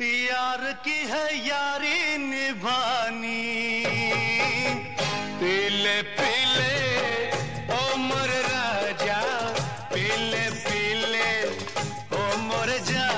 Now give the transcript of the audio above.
यार की है यारी निभानी। पीले पीले ओ मोर राजा। पीले पीले ओ मोर जा।